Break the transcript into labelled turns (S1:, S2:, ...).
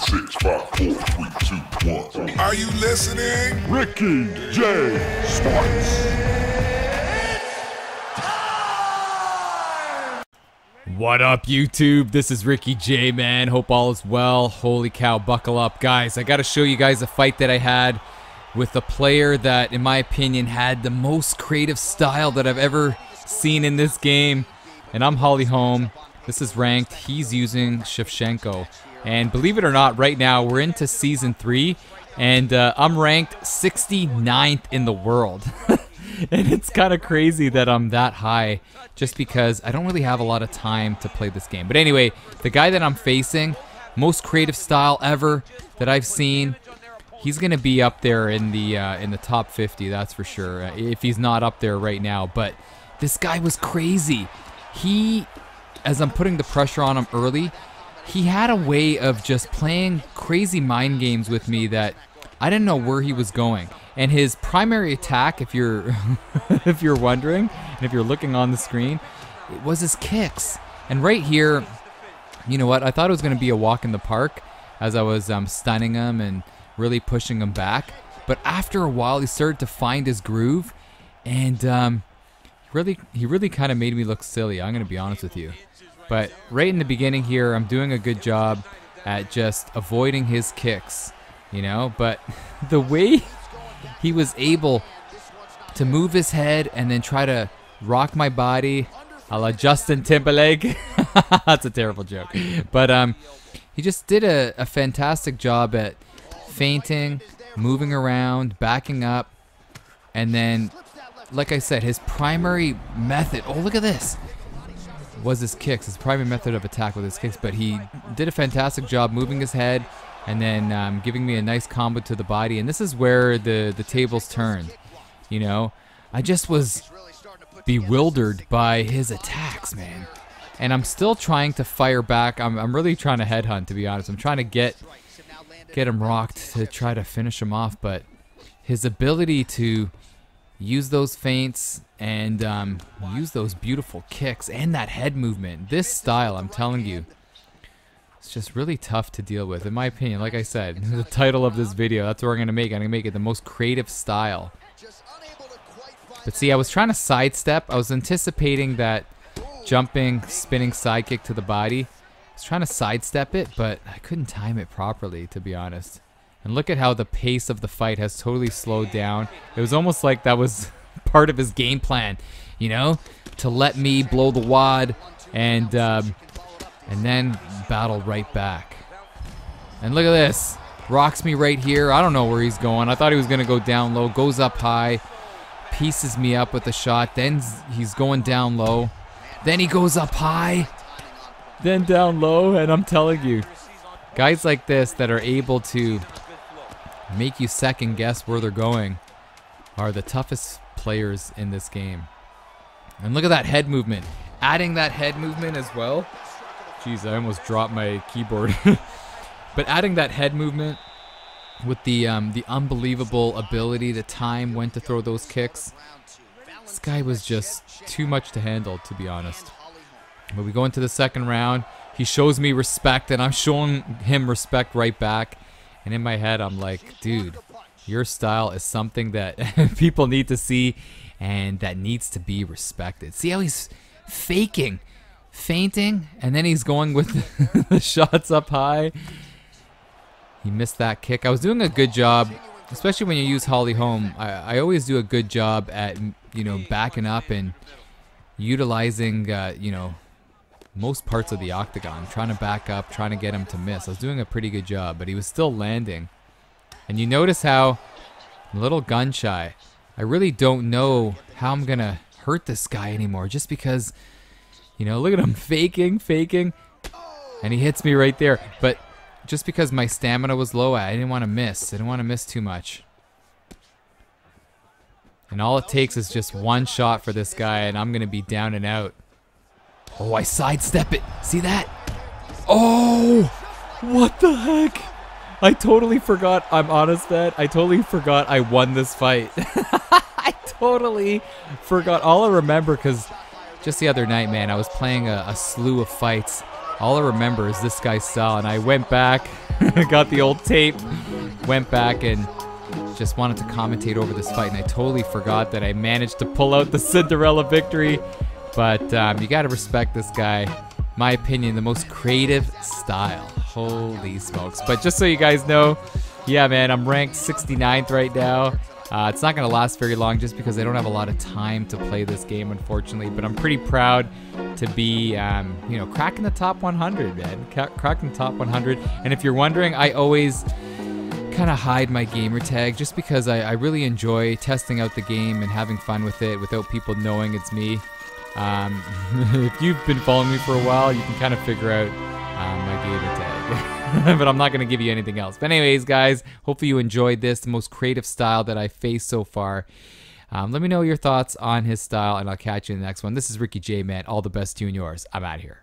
S1: six, five, four, three, two, one.
S2: Are you listening?
S1: Ricky J. Sports.
S3: What up, YouTube? This is Ricky J, man. Hope all is well. Holy cow, buckle up. Guys, I got to show you guys a fight that I had with a player that, in my opinion, had the most creative style that I've ever seen in this game. And I'm Holly Holm. This is ranked. He's using Shevchenko. And believe it or not, right now we're into season three, and uh, I'm ranked 69th in the world. and it's kind of crazy that I'm that high just because I don't really have a lot of time to play this game. But anyway, the guy that I'm facing, most creative style ever that I've seen, he's going to be up there in the uh, in the top 50, that's for sure. Uh, if he's not up there right now, but this guy was crazy. He as I'm putting the pressure on him early, he had a way of just playing crazy mind games with me that I didn't know where he was going. And his primary attack, if you're if you're wondering, and if you're looking on the screen, it was his kicks. And right here, you know what? I thought it was going to be a walk in the park as I was um, stunning him and really pushing him back. But after a while, he started to find his groove, and um, really he really kind of made me look silly. I'm going to be honest with you. But right in the beginning here, I'm doing a good job at just avoiding his kicks, you know. But the way he was able to move his head and then try to rock my body a la Justin Timberlake. That's a terrible joke. But um, he just did a, a fantastic job at feinting, moving around, backing up, and then, like I said, his primary method. Oh, look at this was his kicks, his primary method of attack with his kicks. But he did a fantastic job moving his head and then um, giving me a nice combo to the body. And this is where the the tables turned. You know, I just was bewildered by his attacks, man. And I'm still trying to fire back. I'm, I'm really trying to headhunt, to be honest. I'm trying to get get him rocked to try to finish him off, but his ability to use those feints and um, use those beautiful kicks and that head movement. This style, I'm telling you, it's just really tough to deal with, in my opinion. Like I said, the title of this video, that's what we're going to make. I'm going to make it the most creative style. But see, I was trying to sidestep. I was anticipating that jumping, spinning side kick to the body. I was trying to sidestep it, but I couldn't time it properly, to be honest. And look at how the pace of the fight has totally slowed down. It was almost like that was part of his game plan, you know, to let me blow the wad and um, and then battle right back. And look at this. Rocks me right here. I don't know where he's going. I thought he was going to go down low. Goes up high. Pieces me up with a shot. Then he's going down low. Then he goes up high. Then down low. And I'm telling you, guys like this that are able to make you second guess where they're going are the toughest players in this game. And look at that head movement. Adding that head movement as well. Jeez, I almost dropped my keyboard. but adding that head movement with the um, the unbelievable ability to time when to throw those kicks. This guy was just too much to handle, to be honest. But we go into the second round. He shows me respect, and I'm showing him respect right back. And in my head, I'm like, dude, your style is something that people need to see and that needs to be respected. See how he's faking, feinting, and then he's going with the shots up high. He missed that kick. I was doing a good job, especially when you use Holly Holm. I, I always do a good job at, you know, backing up and utilizing, uh, you know, most parts of the octagon, trying to back up, trying to get him to miss. I was doing a pretty good job, but he was still landing. And you notice how I'm a little gun shy. I really don't know how I'm going to hurt this guy anymore just because, you know, look at him faking, faking. And he hits me right there. But just because my stamina was low, I didn't want to miss. I didn't want to miss too much. And all it takes is just one shot for this guy, and I'm going to be down and out. Oh, I sidestep it. See that? Oh, what the heck? I totally forgot. I'm honest, that I totally forgot I won this fight. I totally forgot. All I remember, because just the other night, man, I was playing a, a slew of fights. All I remember is this guy's style, and I went back got the old tape, went back and just wanted to commentate over this fight, and I totally forgot that I managed to pull out the Cinderella victory. But um, you got to respect this guy. My opinion, the most creative style. Holy smokes. But just so you guys know, yeah, man, I'm ranked 69th right now. Uh, it's not going to last very long just because I don't have a lot of time to play this game, unfortunately. But I'm pretty proud to be, um, you know, cracking the top 100, man. cracking the top 100. And if you're wondering, I always kind of hide my gamer tag just because I, I, really enjoy testing out the game and having fun with it without people knowing it's me. Um, if you've been following me for a while, you can kind of figure out um, my gamer tag. but I'm not going to give you anything else. But anyways, guys, hopefully you enjoyed this, the most creative style that I've faced so far. Um, let me know your thoughts on his style, and I'll catch you in the next one. This is Ricky J, man. All the best to you and yours. I'm out here.